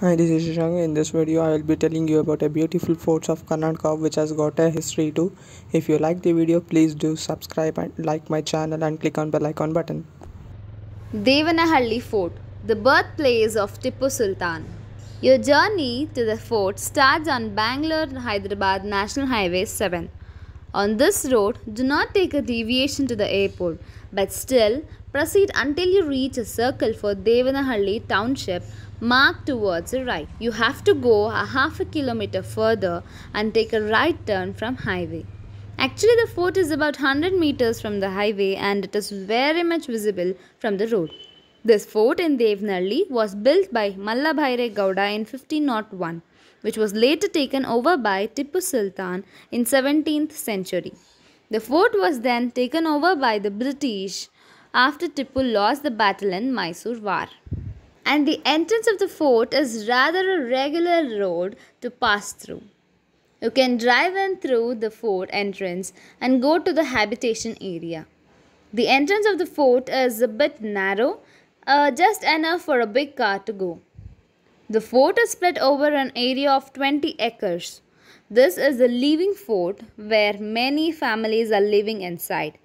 Hi, this is Shashank. In this video, I will be telling you about a beautiful forts of Karnataka which has got a history too. If you like the video, please do subscribe and like my channel and click on the bell icon button. Devanahalli Fort, the birthplace of Tipu Sultan. Your journey to the fort starts on Bangalore Hyderabad National Highway 7. On this road, do not take a deviation to the airport, but still proceed until you reach a circle for Devanahalli township marked towards the right. You have to go a half a kilometer further and take a right turn from highway. Actually, the fort is about 100 meters from the highway and it is very much visible from the road. This fort in Devanahalli was built by Malla Byre Gowda in 1501, which was later taken over by Tipu Sultan in 17th century. The fort was then taken over by the British after Tipu lost the battle in Mysore War. And the entrance of the fort is rather a regular road to pass through. You can drive in through the fort entrance and go to the habitation area. The entrance of the fort is a bit narrow uh, just enough for a big car to go. The fort is spread over an area of 20 acres. This is a living fort where many families are living inside.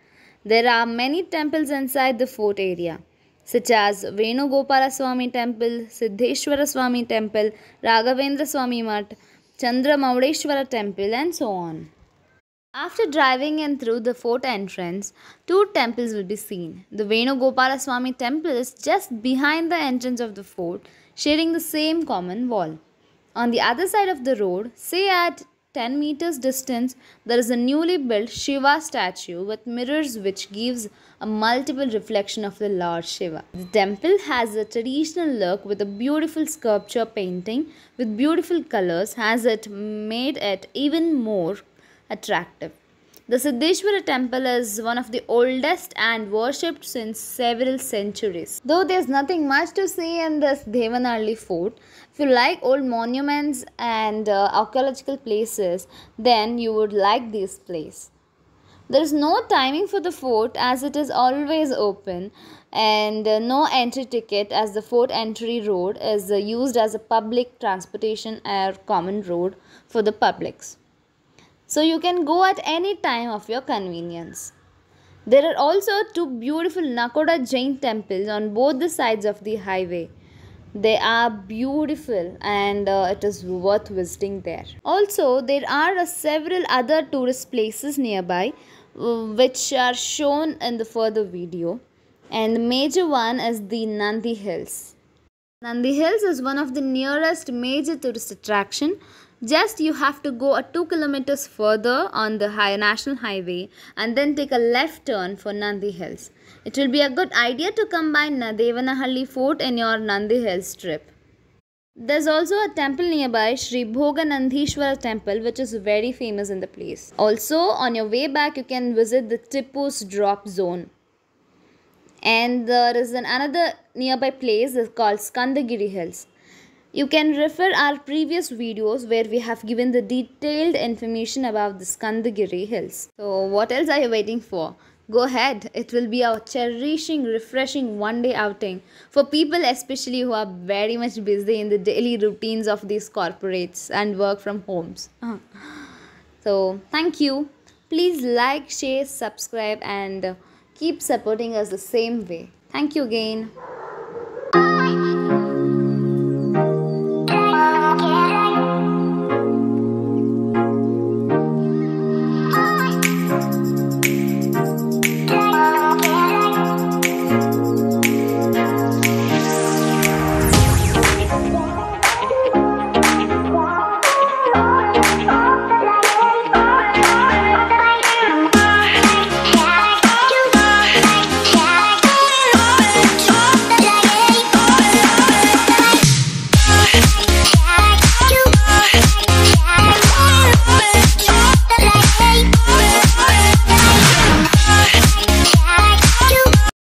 There are many temples inside the fort area, such as Venugopala Swami Temple, Siddheshwara Swami Temple, Raghavendra Swami Mat, Chandra Mouleshwara Temple, and so on. After driving in through the fort entrance, two temples will be seen. The Venugopala Swami temple is just behind the entrance of the fort, sharing the same common wall. On the other side of the road, say at 10 meters distance, there is a newly built Shiva statue with mirrors which gives a multiple reflection of the Lord Shiva. The temple has a traditional look with a beautiful sculpture painting with beautiful colors has it made it even more attractive. The Siddheshwara temple is one of the oldest and worshipped since several centuries. Though there's nothing much to see in this Devanahalli fort, if you like old monuments and uh, archaeological places, then you would like this place. There is no timing for the fort as it is always open and uh, no entry ticket as the fort entry road is uh, used as a public transportation or common road for the publics so you can go at any time of your convenience. There are also two beautiful Nakoda Jain temples on both the sides of the highway. They are beautiful and uh, it is worth visiting there. Also, there are uh, several other tourist places nearby uh, which are shown in the further video. And the major one is the Nandi Hills. Nandi Hills is one of the nearest major tourist attraction just you have to go a 2 kilometers further on the high national highway and then take a left turn for Nandi Hills. It will be a good idea to combine Devanahalli Fort in your Nandi Hills trip. There's also a temple nearby, Sri Bhoganandhishwara temple, which is very famous in the place. Also, on your way back, you can visit the Tipu's drop zone. And there is an another nearby place called Skandagiri Hills. You can refer our previous videos where we have given the detailed information about the Skandagiri hills. So what else are you waiting for? Go ahead. It will be a cherishing, refreshing one day outing for people especially who are very much busy in the daily routines of these corporates and work from homes. Uh-huh. so thank you. Please like, share, subscribe and keep supporting us the same way. Thank you again.